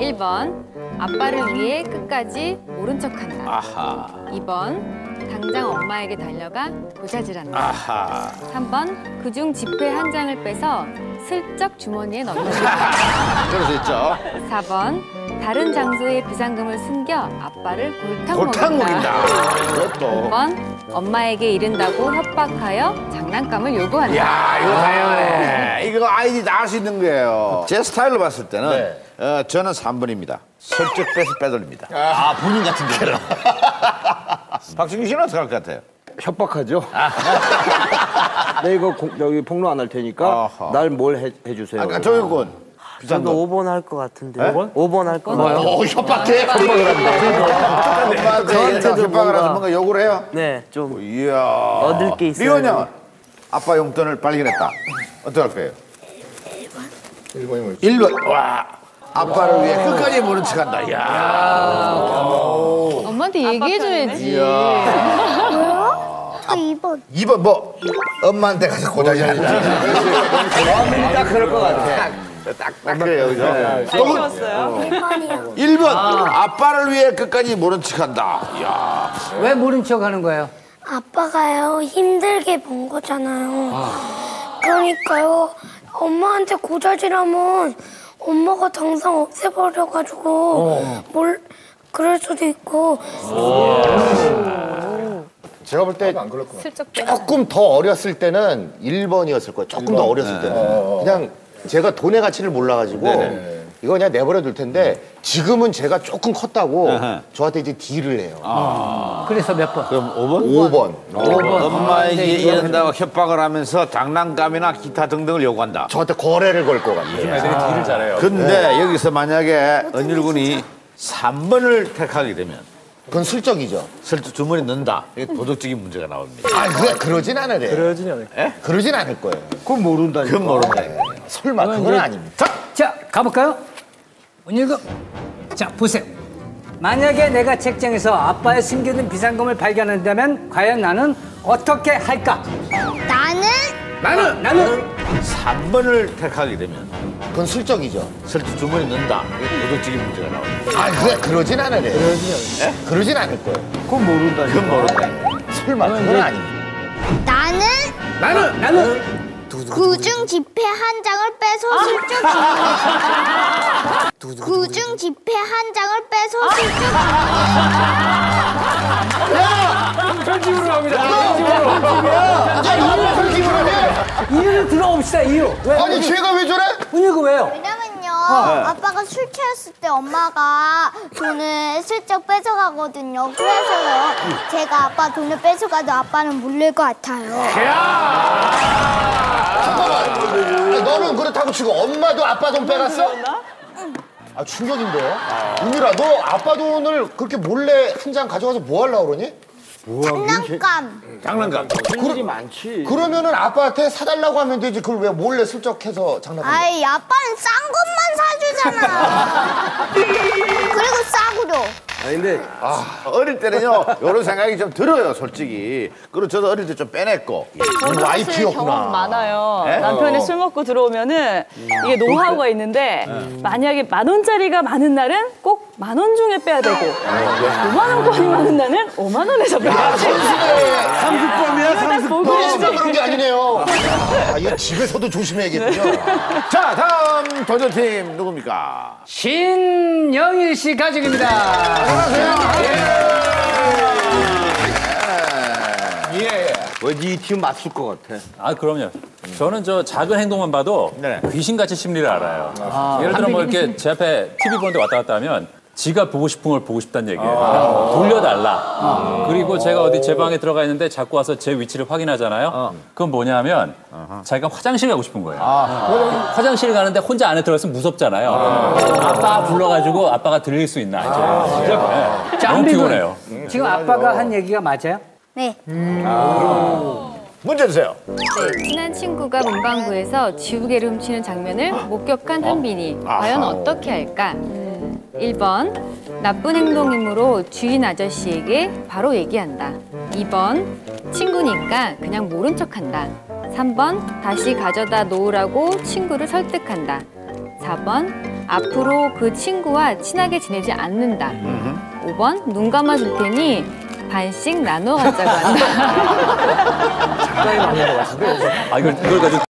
1번 아빠를 위해 끝까지 모른 척한다. 아하. 2번 당장 엄마에게 달려가 고자질한다. 아하. 3번 그중 지폐 한 장을 빼서 슬쩍 주머니에 넣는다. 그럴 수 있죠. 4번 다른 장소에 비상금을 숨겨 아빠를 골탕, 골탕 먹인다. 먹인다. 그것도. 5번 엄마에게 이른다고 협박하여 장난감을 요구한다. 야 이거 다양하네. 이거 아이디 다할수 있는 거예요. 제 스타일로 봤을 때는 네. 어, 저는 3번입니다. 슬쩍 빼서 빼돌립니다. 아, 본인 같은 경우. 박진규 씨는 어떻게 할 것 같아요? 협박하죠. 내 이거 공- 여기 폭로 안 할 테니까 아하. 날뭘 해주세요. 아까 조영군. 저도 5번 할 것 같은데. 5번? 5번 할 것 같아요. 어, 협박해? 엄마한테 저한테도 협박을 해서 뭔가- 뭔가 욕을 해요? 네, 좀 이야. 얻을 게 있어요. 리원 형 아빠 용돈을 발견했다. 어떻게 할 거예요? 1번이 1번. 와. 아빠를 위해 끝까지 모른 척 한다. 이야. 엄마한테 얘기해줘야지. 저 2번. 2번 뭐? 엄마한테 가서 고자질 한다. 딱 그럴 것 같아. 딱 그래요. 그죠? 또 1번이요. 1번. 아 빠를 위해 끝까지 모른 척 한다. 이야. 왜 모른 척 하는 거예요? 아빠가요, 힘들게 번 거잖아요. 그러니까요, 엄마한테 고자질하면 엄마가 당장 없애버려가지고, 뭘, 그럴 수도 있고, 제가 볼 때. 조금 더 어렸을 때는 1번이었을 거예요. 조금 더 어렸을 때는. 그냥 제가 돈의 가치를 몰라가지고 이거 그냥 내버려 둘 텐데 지금은 제가 조금 컸다고 저한테 이제 딜을 해요. 그래서 몇 번? 그럼 5번? 5번. 엄마에게 이른다고 협박을 하면서 장난감이나 기타 등등을 요구한다. 저한테 거래를 걸 것 같아요. 애들이 딜을 잘해요. 근데 여기서 만약에 은율군이 3번을 택하게 되면 그건 슬쩍이죠. 슬쩍 주머니 넣는다. 이게 도덕적인 문제가 나옵니다. 아, 그래, 그러진 않으래. 그러진 않아요. 그러진 않을 거예요. 그건 모른다니까. 그건 모른다. 설마, 그건 아닙니다. 자, 가볼까요? 문일금. 자, 보세요. 만약에 내가 책장에서 아빠의 숨겨둔 비상금을 발견한다면 과연 나는 어떻게 할까? 나는 나는 나는 3번을 택하게 되면 그건 슬쩍이죠. 슬쩍 주머니 넣는다. 도덕적인 문제가 나옵니다. 아, 그래, 그러진 않으래. 그러진 않을 그러진 않을 거예요. 그건 모른다니까. 그건 모른다. 설마, 그건 아닙니다. 나는 나는 나는 그중 지폐 한 장을 빼서 슬쩍 주머니에 그중 지폐 한 장을 빼서 슬쩍 편집으로 갑니다. 이유를 들어봅시다. 이유. 왜? 아니, 쟤가 왜 저래? 문일금 왜요? 왜냐면요 아빠가 술 취했을 때 엄마가 돈을 슬쩍 뺏어가거든요 그래서요 제가 아빠 돈을 뺏어가도 아빠는 모를 것 같아요 아니, 너는 그렇다고 치고 엄마도 아빠 돈 빼갔어? 아 충격인데요? 은유라 너 아빠 돈을 그렇게 몰래 한 장 가져가서 뭐 하려고 그러니? 장난감 장난감. 일이 많지. 그러면은 아빠한테 사달라고 하면 되지 그걸 왜 몰래 슬쩍 해서 장난감 아이 아빠는 싼 것만 사주잖아 그리고 싸구려 아니, 근데 어릴 때는요, 이런 생각이 좀 들어요, 솔직히. 그리고 저도 어릴 때 좀 빼냈고. 저도 사실 와이프였구나. 경험 많아요. 예? 남편이 술 먹고 들어오면은 이게 노하우가 있는데 만약에 만 원짜리가 많은 날은 꼭 만 원 중에 빼야 되고 오만 원권이 많은 날은 오만 원에서 빼야 보고 너 있지. 진짜 그런 게 아니네요 아 이거 집에서도 조심해야겠군요 자, 다음 도전팀 누굽니까? 신영일 씨 가족입니다. 왜네팀 맞을 것 같아? 아 그럼요. 저는 저 작은 행동만 봐도 네. 귀신같이 심리를 알아요. 예를 들어 뭐 이렇게 제 앞에 TV 보는데 왔다 갔다 하면 지가 보고 싶은 걸 보고 싶다는 얘기예요. 돌려달라. 그리고 제가 어디 제 방에 들어가 있는데 자꾸 와서 제 위치를 확인하잖아요. 그건 뭐냐면 자기가 화장실 가고 싶은 거예요. 화장실 가는데 혼자 안에 들어갔으면 무섭잖아요. 아빠 불러가지고 아빠가 들릴 수 있나. 이제. 네. 자, 너무. 피곤해요. 지금 아빠가 한 얘기가 맞아요? 네 문제 주세요. 네, 친한 친구가 문방구에서 지우개를 훔치는 장면을 목격한 한빈이 과연 어떻게 할까? 1번 나쁜 행동이므로 주인 아저씨에게 바로 얘기한다. 2번 친구니까 그냥 모른 척한다. 3번 다시 가져다 놓으라고 친구를 설득한다. 4번 앞으로 그 친구와 친하게 지내지 않는다. 5번 눈 감아줄 테니 반씩 나눠 갖자고 한다. 아, 이걸, 이걸 가지고